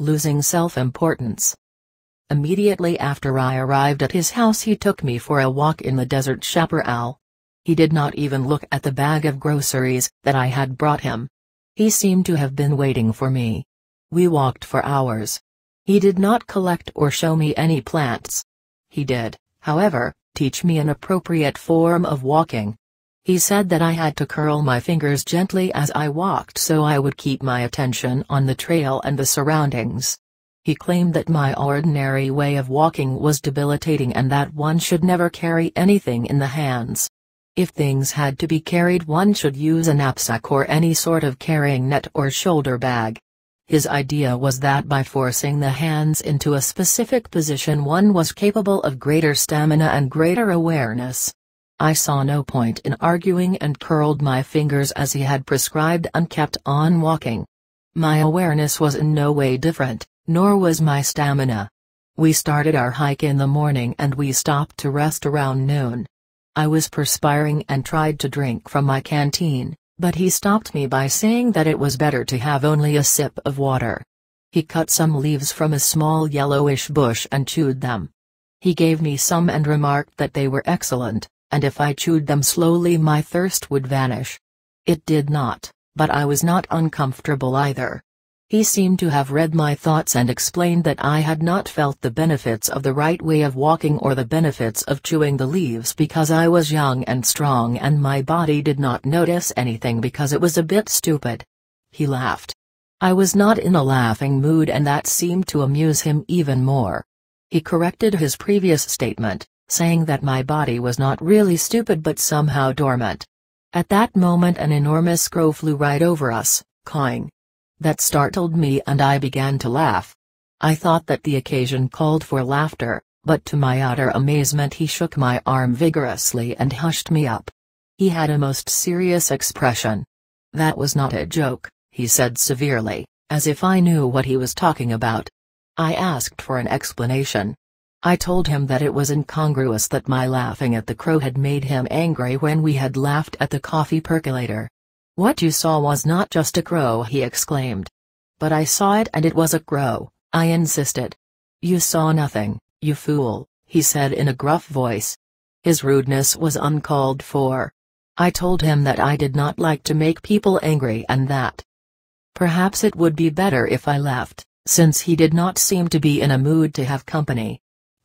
losing self-importance. Immediately after I arrived at his house he took me for a walk in the desert chaparral. He did not even look at the bag of groceries that I had brought him. He seemed to have been waiting for me. We walked for hours. He did not collect or show me any plants. He did, however, teach me an appropriate form of walking. He said that I had to curl my fingers gently as I walked so I would keep my attention on the trail and the surroundings. He claimed that my ordinary way of walking was debilitating and that one should never carry anything in the hands. If things had to be carried one should use a knapsack or any sort of carrying net or shoulder bag. His idea was that by forcing the hands into a specific position one was capable of greater stamina and greater awareness. I saw no point in arguing and curled my fingers as he had prescribed and kept on walking. My awareness was in no way different nor was my stamina. We started our hike in the morning and we stopped to rest around noon. I was perspiring and tried to drink from my canteen, but he stopped me by saying that it was better to have only a sip of water. He cut some leaves from a small yellowish bush and chewed them. He gave me some and remarked that they were excellent, and if I chewed them slowly my thirst would vanish. It did not, but I was not uncomfortable either. He seemed to have read my thoughts and explained that I had not felt the benefits of the right way of walking or the benefits of chewing the leaves because I was young and strong and my body did not notice anything because it was a bit stupid. He laughed. I was not in a laughing mood and that seemed to amuse him even more. He corrected his previous statement, saying that my body was not really stupid but somehow dormant. At that moment an enormous crow flew right over us, cawing. That startled me and I began to laugh. I thought that the occasion called for laughter, but to my utter amazement he shook my arm vigorously and hushed me up. He had a most serious expression. That was not a joke, he said severely, as if I knew what he was talking about. I asked for an explanation. I told him that it was incongruous that my laughing at the crow had made him angry when we had laughed at the coffee percolator. What you saw was not just a crow he exclaimed. But I saw it and it was a crow, I insisted. You saw nothing, you fool, he said in a gruff voice. His rudeness was uncalled for. I told him that I did not like to make people angry and that. Perhaps it would be better if I left, since he did not seem to be in a mood to have company.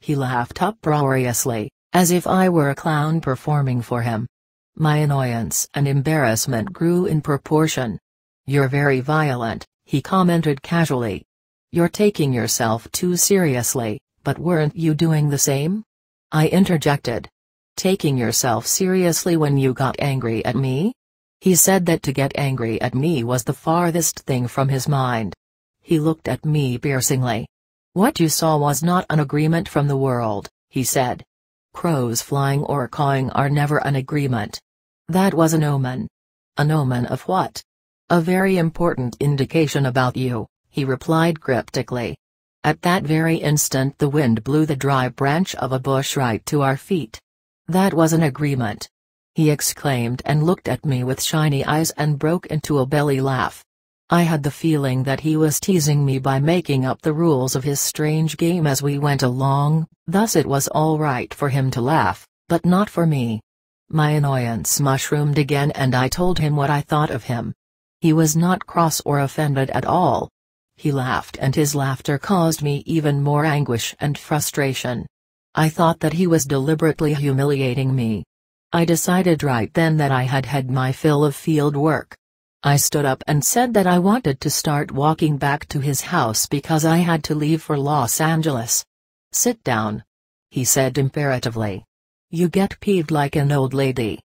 He laughed uproariously, as if I were a clown performing for him. My annoyance and embarrassment grew in proportion. You're very violent, he commented casually. You're taking yourself too seriously, but weren't you doing the same? I interjected. Taking yourself seriously when you got angry at me? He said that to get angry at me was the farthest thing from his mind. He looked at me piercingly. What you saw was not an agreement from the world, he said. Crows flying or cawing are never an agreement. That was an omen. An omen of what? A very important indication about you, he replied cryptically. At that very instant the wind blew the dry branch of a bush right to our feet. That was an agreement. He exclaimed and looked at me with shiny eyes and broke into a belly laugh. I had the feeling that he was teasing me by making up the rules of his strange game as we went along, thus it was all right for him to laugh, but not for me. My annoyance mushroomed again and I told him what I thought of him. He was not cross or offended at all. He laughed and his laughter caused me even more anguish and frustration. I thought that he was deliberately humiliating me. I decided right then that I had had my fill of field work. I stood up and said that I wanted to start walking back to his house because I had to leave for Los Angeles. Sit down. He said imperatively. You get peeved like an old lady.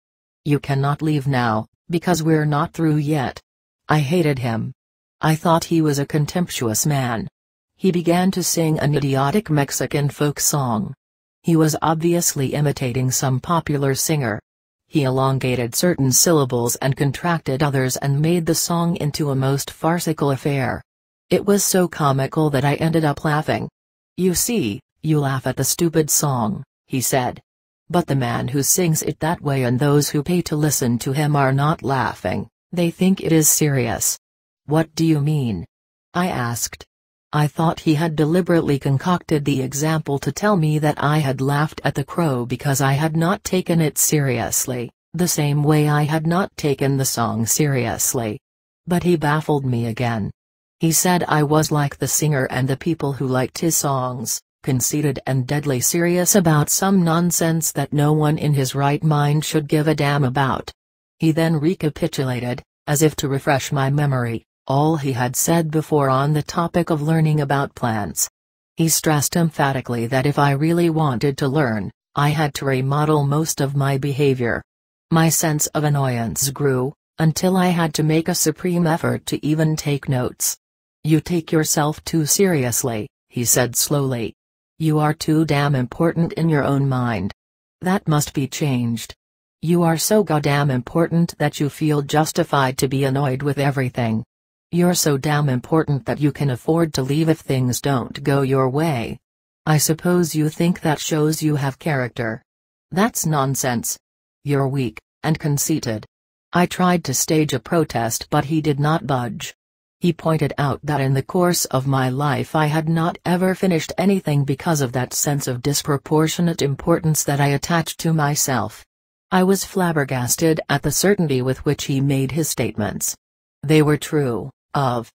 You cannot leave now, because we're not through yet. I hated him. I thought he was a contemptuous man. He began to sing an idiotic Mexican folk song. He was obviously imitating some popular singer. He elongated certain syllables and contracted others and made the song into a most farcical affair. It was so comical that I ended up laughing. You see, you laugh at the stupid song, he said. But the man who sings it that way and those who pay to listen to him are not laughing, they think it is serious. What do you mean? I asked. I thought he had deliberately concocted the example to tell me that I had laughed at the crow because I had not taken it seriously, the same way I had not taken the song seriously. But he baffled me again. He said I was like the singer and the people who liked his songs, conceited and deadly serious about some nonsense that no one in his right mind should give a damn about. He then recapitulated, as if to refresh my memory, all he had said before on the topic of learning about plants. He stressed emphatically that if I really wanted to learn, I had to remodel most of my behavior. My sense of annoyance grew, until I had to make a supreme effort to even take notes. You take yourself too seriously, he said slowly. You are too damn important in your own mind. That must be changed. You are so goddamn important that you feel justified to be annoyed with everything. You're so damn important that you can afford to leave if things don't go your way. I suppose you think that shows you have character. That's nonsense. You're weak, and conceited. I tried to stage a protest but he did not budge. He pointed out that in the course of my life I had not ever finished anything because of that sense of disproportionate importance that I attached to myself. I was flabbergasted at the certainty with which he made his statements. They were true, of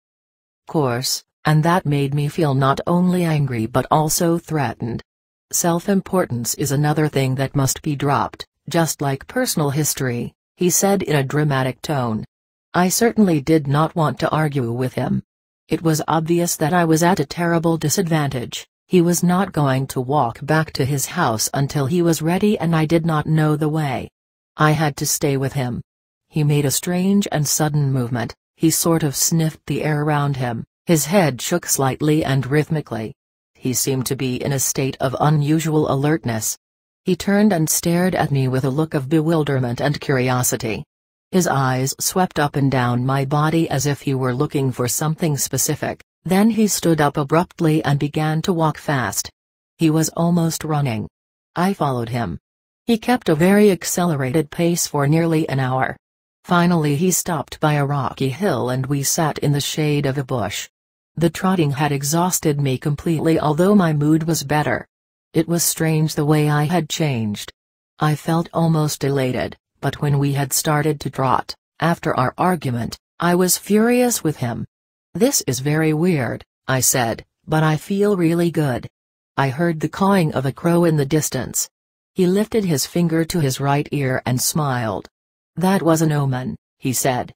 course, and that made me feel not only angry but also threatened. Self-importance is another thing that must be dropped, just like personal history, he said in a dramatic tone. I certainly did not want to argue with him. It was obvious that I was at a terrible disadvantage, he was not going to walk back to his house until he was ready and I did not know the way. I had to stay with him. He made a strange and sudden movement, he sort of sniffed the air around him, his head shook slightly and rhythmically. He seemed to be in a state of unusual alertness. He turned and stared at me with a look of bewilderment and curiosity. His eyes swept up and down my body as if he were looking for something specific, then he stood up abruptly and began to walk fast. He was almost running. I followed him. He kept a very accelerated pace for nearly an hour. Finally he stopped by a rocky hill and we sat in the shade of a bush. The trotting had exhausted me completely although my mood was better. It was strange the way I had changed. I felt almost elated. But when we had started to trot, after our argument, I was furious with him. This is very weird, I said, but I feel really good. I heard the cawing of a crow in the distance. He lifted his finger to his right ear and smiled. That was an omen, he said.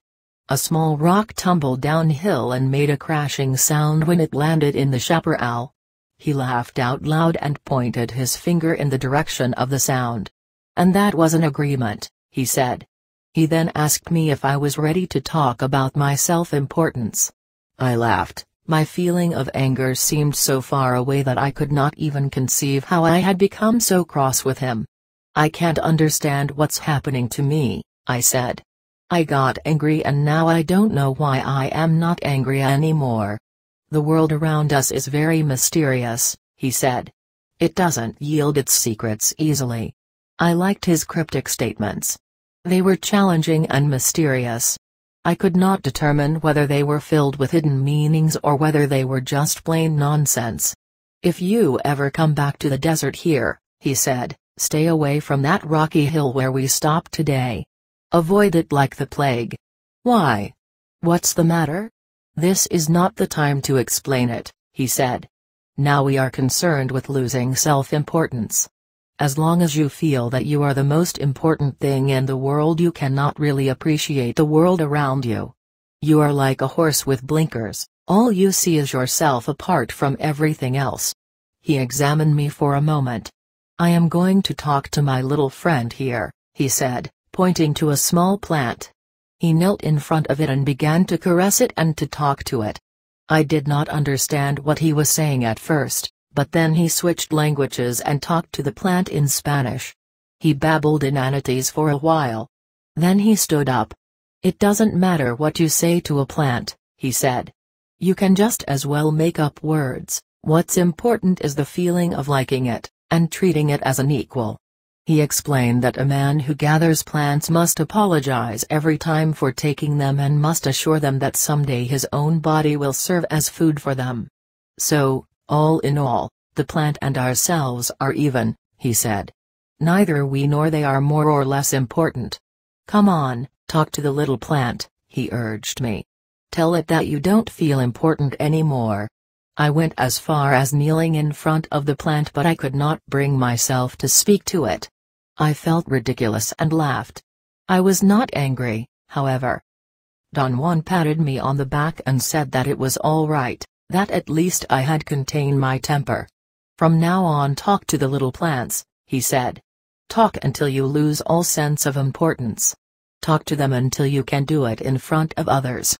A small rock tumbled downhill and made a crashing sound when it landed in the chaparral. He laughed out loud and pointed his finger in the direction of the sound. And that was an agreement he said. He then asked me if I was ready to talk about my self-importance. I laughed, my feeling of anger seemed so far away that I could not even conceive how I had become so cross with him. I can't understand what's happening to me, I said. I got angry and now I don't know why I am not angry anymore. The world around us is very mysterious, he said. It doesn't yield its secrets easily. I liked his cryptic statements. They were challenging and mysterious. I could not determine whether they were filled with hidden meanings or whether they were just plain nonsense. If you ever come back to the desert here, he said, stay away from that rocky hill where we stopped today. Avoid it like the plague. Why? What's the matter? This is not the time to explain it, he said. Now we are concerned with losing self-importance. As long as you feel that you are the most important thing in the world you cannot really appreciate the world around you. You are like a horse with blinkers, all you see is yourself apart from everything else. He examined me for a moment. I am going to talk to my little friend here, he said, pointing to a small plant. He knelt in front of it and began to caress it and to talk to it. I did not understand what he was saying at first, but then he switched languages and talked to the plant in Spanish. He babbled inanities for a while. Then he stood up. It doesn't matter what you say to a plant, he said. You can just as well make up words, what's important is the feeling of liking it, and treating it as an equal. He explained that a man who gathers plants must apologize every time for taking them and must assure them that someday his own body will serve as food for them. So, all in all, the plant and ourselves are even, he said. Neither we nor they are more or less important. Come on, talk to the little plant, he urged me. Tell it that you don't feel important anymore. I went as far as kneeling in front of the plant but I could not bring myself to speak to it. I felt ridiculous and laughed. I was not angry, however. Don Juan patted me on the back and said that it was all right, that at least I had contained my temper. From now on talk to the little plants, he said. Talk until you lose all sense of importance. Talk to them until you can do it in front of others.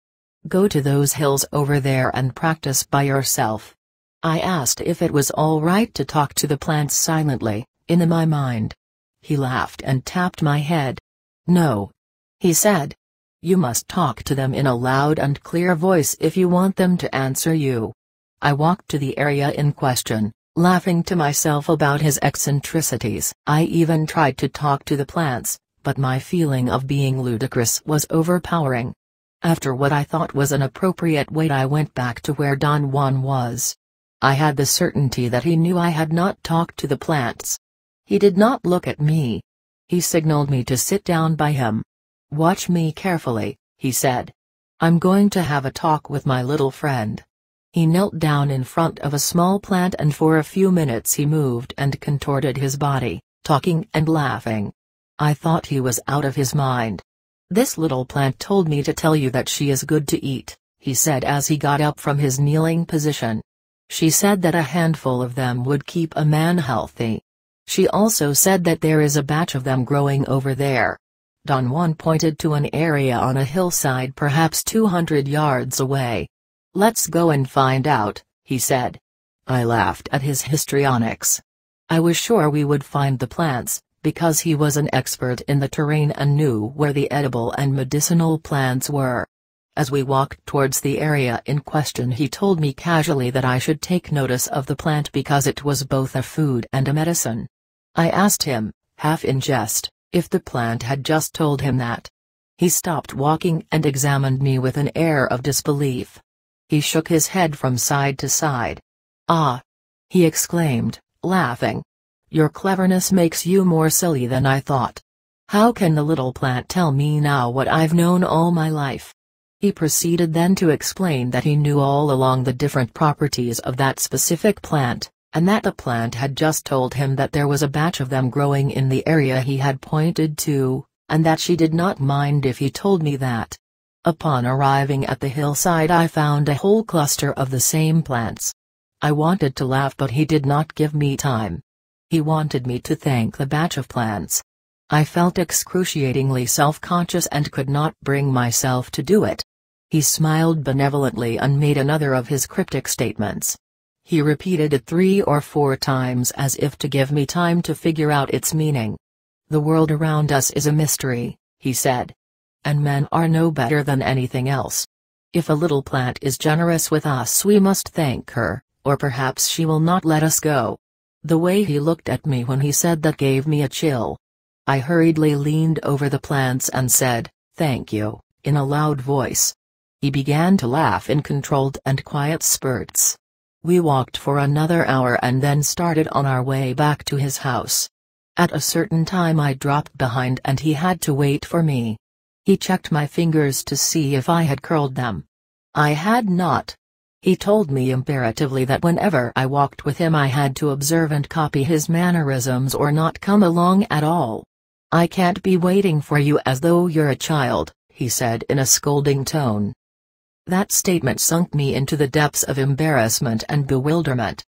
Go to those hills over there and practice by yourself. I asked if it was all right to talk to the plants silently, in my mind. He laughed and tapped my head. No. He said. You must talk to them in a loud and clear voice if you want them to answer you. I walked to the area in question, laughing to myself about his eccentricities. I even tried to talk to the plants, but my feeling of being ludicrous was overpowering. After what I thought was an appropriate wait I went back to where Don Juan was. I had the certainty that he knew I had not talked to the plants. He did not look at me. He signaled me to sit down by him. Watch me carefully, he said. I'm going to have a talk with my little friend. He knelt down in front of a small plant and for a few minutes he moved and contorted his body, talking and laughing. I thought he was out of his mind. This little plant told me to tell you that she is good to eat, he said as he got up from his kneeling position. She said that a handful of them would keep a man healthy. She also said that there is a batch of them growing over there. Don Juan pointed to an area on a hillside perhaps 200 yards away. Let's go and find out, he said. I laughed at his histrionics. I was sure we would find the plants, because he was an expert in the terrain and knew where the edible and medicinal plants were. As we walked towards the area in question he told me casually that I should take notice of the plant because it was both a food and a medicine. I asked him, half in jest, if the plant had just told him that. He stopped walking and examined me with an air of disbelief. He shook his head from side to side. Ah! He exclaimed, laughing. Your cleverness makes you more silly than I thought. How can the little plant tell me now what I've known all my life? He proceeded then to explain that he knew all along the different properties of that specific plant, and that the plant had just told him that there was a batch of them growing in the area he had pointed to, and that she did not mind if he told me that. Upon arriving at the hillside I found a whole cluster of the same plants. I wanted to laugh but he did not give me time. He wanted me to thank the batch of plants. I felt excruciatingly self-conscious and could not bring myself to do it. He smiled benevolently and made another of his cryptic statements. He repeated it three or four times as if to give me time to figure out its meaning. The world around us is a mystery, he said. And men are no better than anything else. If a little plant is generous with us we must thank her, or perhaps she will not let us go. The way he looked at me when he said that gave me a chill. I hurriedly leaned over the plants and said, thank you, in a loud voice. He began to laugh in controlled and quiet spurts. We walked for another hour and then started on our way back to his house. At a certain time I dropped behind and he had to wait for me. He checked my fingers to see if I had curled them. I had not. He told me imperatively that whenever I walked with him I had to observe and copy his mannerisms or not come along at all. I can't be waiting for you as though you're a child, he said in a scolding tone. That statement sunk me into the depths of embarrassment and bewilderment.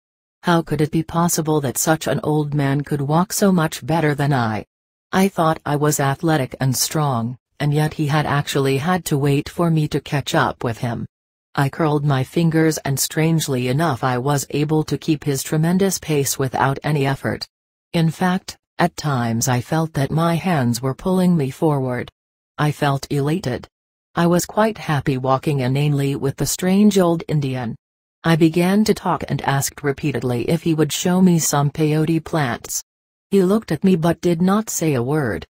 How could it be possible that such an old man could walk so much better than I? I thought I was athletic and strong, and yet he had actually had to wait for me to catch up with him. I curled my fingers and strangely enough I was able to keep his tremendous pace without any effort. In fact, at times I felt that my hands were pulling me forward. I felt elated. I was quite happy walking inanely with the strange old Indian. I began to talk and asked repeatedly if he would show me some peyote plants. He looked at me but did not say a word.